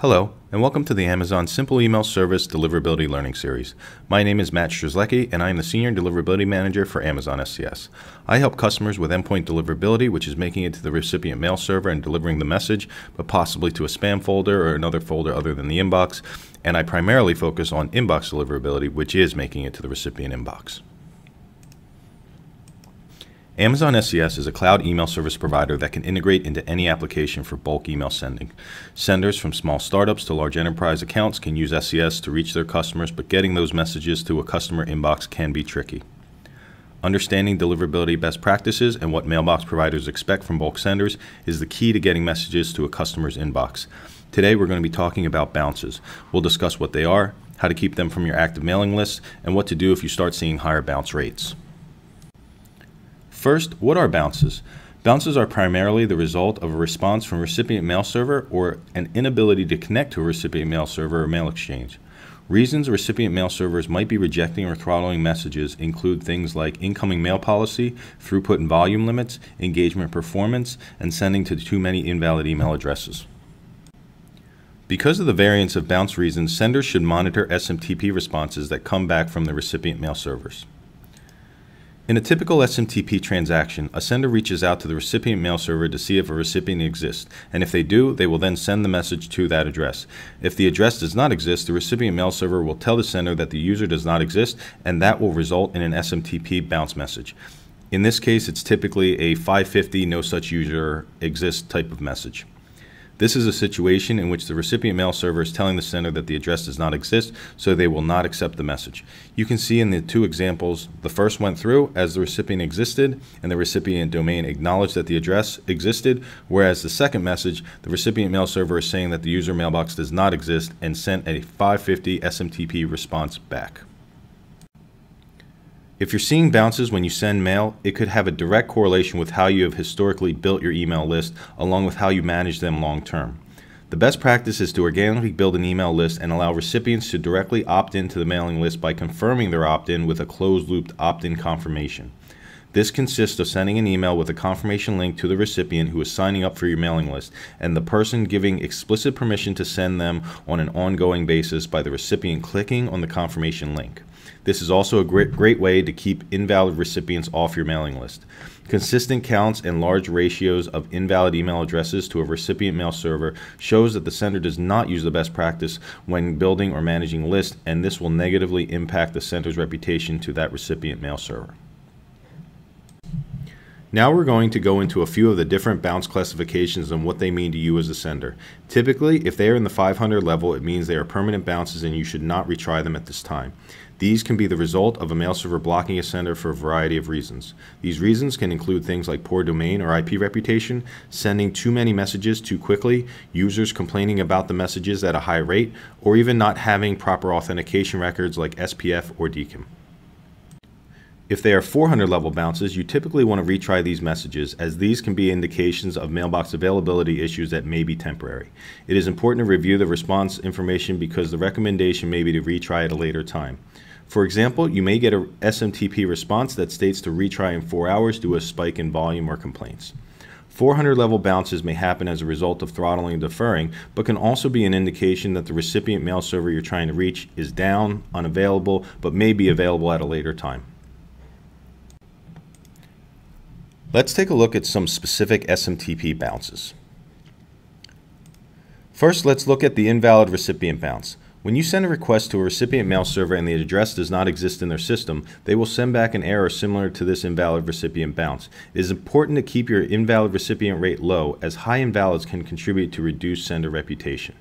Hello, and welcome to the Amazon Simple Email Service Deliverability Learning Series. My name is Matt Strzelecki, and I am the Senior Deliverability Manager for Amazon SES. I help customers with endpoint deliverability, which is making it to the recipient mail server and delivering the message, but possibly to a spam folder or another folder other than the inbox. And I primarily focus on inbox deliverability, which is making it to the recipient inbox. Amazon SES is a cloud email service provider that can integrate into any application for bulk email sending. Senders from small startups to large enterprise accounts can use SES to reach their customers, but getting those messages to a customer inbox can be tricky. Understanding deliverability best practices and what mailbox providers expect from bulk senders is the key to getting messages to a customer's inbox. Today, we're going to be talking about bounces. We'll discuss what they are, how to keep them from your active mailing list, and what to do if you start seeing higher bounce rates. First, what are bounces? Bounces are primarily the result of a response from recipient mail server or an inability to connect to a recipient mail server or mail exchange. Reasons recipient mail servers might be rejecting or throttling messages include things like incoming mail policy, throughput and volume limits, engagement performance, and sending to too many invalid email addresses. Because of the variance of bounce reasons, senders should monitor SMTP responses that come back from the recipient mail servers. In a typical SMTP transaction, a sender reaches out to the recipient mail server to see if a recipient exists, and if they do, they will then send the message to that address. If the address does not exist, the recipient mail server will tell the sender that the user does not exist, and that will result in an SMTP bounce message. In this case, it's typically a 550 no such user exists type of message. This is a situation in which the recipient mail server is telling the sender that the address does not exist, so they will not accept the message. You can see in the two examples, the first went through as the recipient existed, and the recipient domain acknowledged that the address existed, whereas the second message, the recipient mail server is saying that the user mailbox does not exist and sent a 550 SMTP response back. If you're seeing bounces when you send mail, it could have a direct correlation with how you have historically built your email list, along with how you manage them long term. The best practice is to organically build an email list and allow recipients to directly opt into the mailing list by confirming their opt in with a closed looped opt in confirmation. This consists of sending an email with a confirmation link to the recipient who is signing up for your mailing list, and the person giving explicit permission to send them on an ongoing basis by the recipient clicking on the confirmation link. This is also a great, great way to keep invalid recipients off your mailing list. Consistent counts and large ratios of invalid email addresses to a recipient mail server shows that the sender does not use the best practice when building or managing lists, and this will negatively impact the sender's reputation to that recipient mail server. Now we're going to go into a few of the different bounce classifications and what they mean to you as a sender. Typically, if they are in the 500 level, it means they are permanent bounces and you should not retry them at this time. These can be the result of a mail server blocking a sender for a variety of reasons. These reasons can include things like poor domain or IP reputation, sending too many messages too quickly, users complaining about the messages at a high rate, or even not having proper authentication records like SPF or DKIM. If they are 400 level bounces, you typically want to retry these messages as these can be indications of mailbox availability issues that may be temporary. It is important to review the response information because the recommendation may be to retry at a later time. For example, you may get a SMTP response that states to retry in 4 hours due to a spike in volume or complaints. 400 level bounces may happen as a result of throttling and deferring, but can also be an indication that the recipient mail server you're trying to reach is down, unavailable, but may be available at a later time. Let's take a look at some specific SMTP bounces. First, let's look at the invalid recipient bounce. When you send a request to a recipient mail server and the address does not exist in their system, they will send back an error similar to this invalid recipient bounce. It is important to keep your invalid recipient rate low as high invalids can contribute to reduced sender reputation.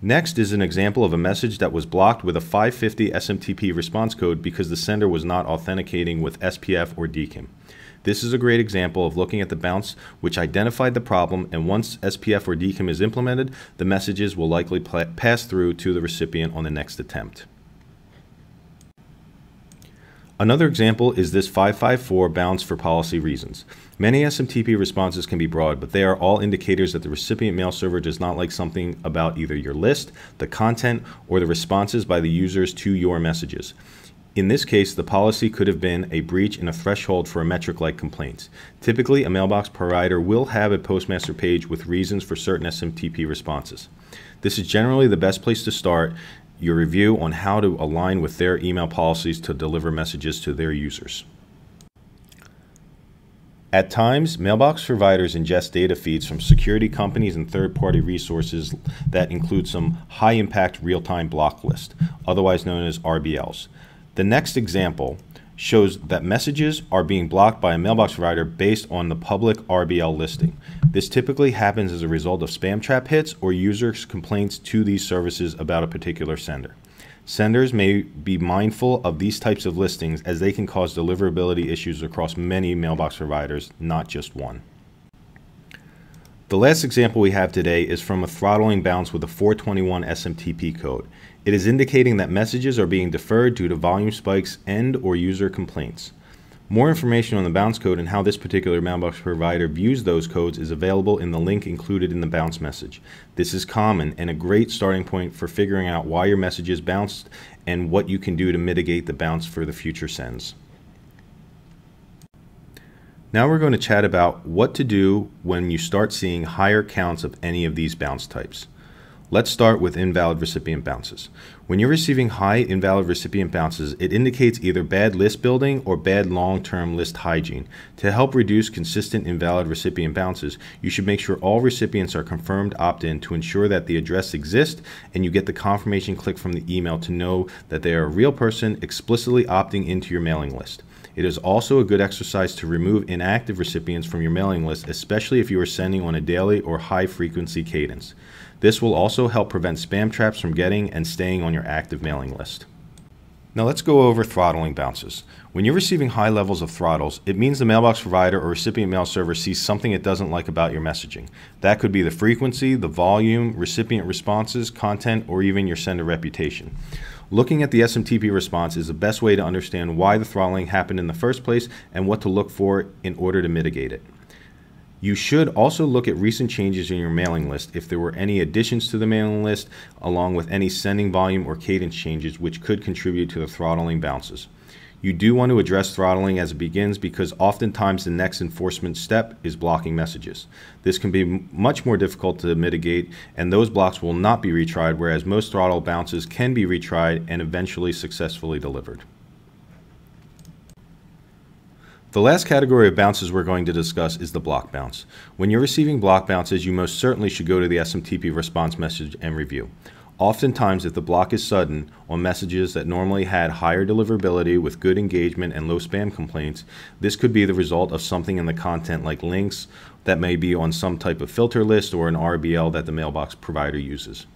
Next is an example of a message that was blocked with a 550 SMTP response code because the sender was not authenticating with SPF or DKIM. This is a great example of looking at the bounce which identified the problem and once SPF or DKIM is implemented, the messages will likely pass through to the recipient on the next attempt. Another example is this 554 bounce for policy reasons. Many SMTP responses can be broad, but they are all indicators that the recipient mail server does not like something about either your list, the content, or the responses by the users to your messages. In this case, the policy could have been a breach in a threshold for a metric like complaints. Typically, a mailbox provider will have a postmaster page with reasons for certain SMTP responses. This is generally the best place to start your review on how to align with their email policies to deliver messages to their users. At times, mailbox providers ingest data feeds from security companies and third party resources that include some high impact real time block list, otherwise known as RBLs. The next example shows that messages are being blocked by a mailbox provider based on the public RBL listing. This typically happens as a result of spam trap hits or users' complaints to these services about a particular sender. Senders may be mindful of these types of listings as they can cause deliverability issues across many mailbox providers, not just one. The last example we have today is from a throttling bounce with a 421 SMTP code. It is indicating that messages are being deferred due to volume spikes and or user complaints. More information on the bounce code and how this particular mailbox provider views those codes is available in the link included in the bounce message. This is common and a great starting point for figuring out why your messages bounced and what you can do to mitigate the bounce for the future sends. Now we're going to chat about what to do when you start seeing higher counts of any of these bounce types. Let's start with invalid recipient bounces. When you're receiving high invalid recipient bounces, it indicates either bad list building or bad long-term list hygiene. To help reduce consistent invalid recipient bounces, you should make sure all recipients are confirmed opt-in to ensure that the address exists and you get the confirmation click from the email to know that they are a real person explicitly opting into your mailing list. It is also a good exercise to remove inactive recipients from your mailing list, especially if you are sending on a daily or high frequency cadence. This will also help prevent spam traps from getting and staying on your active mailing list. Now let's go over throttling bounces. When you're receiving high levels of throttles, it means the mailbox provider or recipient mail server sees something it doesn't like about your messaging. That could be the frequency, the volume, recipient responses, content, or even your sender reputation. Looking at the SMTP response is the best way to understand why the throttling happened in the first place and what to look for in order to mitigate it. You should also look at recent changes in your mailing list if there were any additions to the mailing list, along with any sending volume or cadence changes which could contribute to the throttling bounces. You do want to address throttling as it begins because oftentimes the next enforcement step is blocking messages. This can be much more difficult to mitigate, and those blocks will not be retried, whereas most throttle bounces can be retried and eventually successfully delivered. The last category of bounces we're going to discuss is the block bounce. When you're receiving block bounces, you most certainly should go to the SMTP response message and review. Oftentimes, if the block is sudden on messages that normally had higher deliverability with good engagement and low spam complaints, this could be the result of something in the content like links that may be on some type of filter list or an RBL that the mailbox provider uses.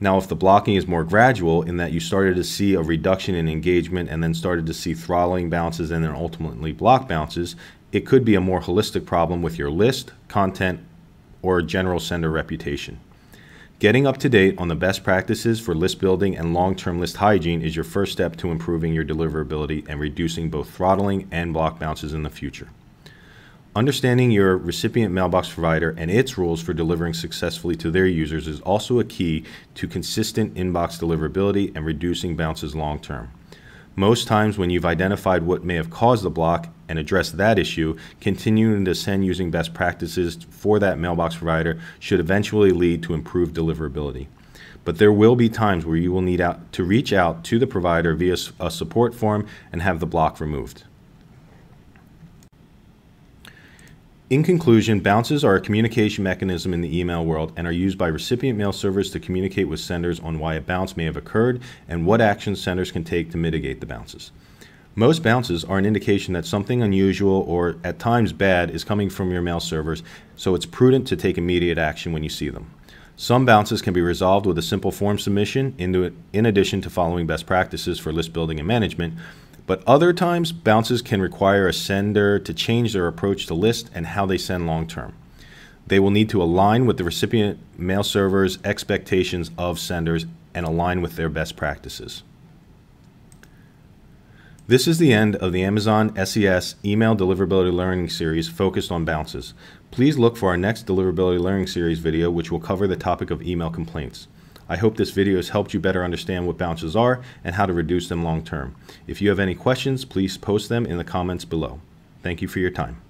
Now, if the blocking is more gradual in that you started to see a reduction in engagement and then started to see throttling bounces and then ultimately block bounces, it could be a more holistic problem with your list, content, or general sender reputation. Getting up to date on the best practices for list building and long term list hygiene is your first step to improving your deliverability and reducing both throttling and block bounces in the future. Understanding your recipient mailbox provider and its rules for delivering successfully to their users is also a key to consistent inbox deliverability and reducing bounces long term. Most times, when you've identified what may have caused the block and address that issue, continuing to send using best practices for that mailbox provider should eventually lead to improved deliverability. But there will be times where you will need out to reach out to the provider via a support form and have the block removed. In conclusion, bounces are a communication mechanism in the email world and are used by recipient mail servers to communicate with senders on why a bounce may have occurred and what actions senders can take to mitigate the bounces. Most bounces are an indication that something unusual or at times bad is coming from your mail servers, so it's prudent to take immediate action when you see them. Some bounces can be resolved with a simple form submission in addition to following best practices for list building and management, but other times, bounces can require a sender to change their approach to list and how they send long term. They will need to align with the recipient mail server's expectations of senders and align with their best practices. This is the end of the Amazon SES Email Deliverability Learning Series focused on bounces. Please look for our next Deliverability Learning Series video, which will cover the topic of email complaints. I hope this video has helped you better understand what bounces are and how to reduce them long term. If you have any questions, please post them in the comments below. Thank you for your time.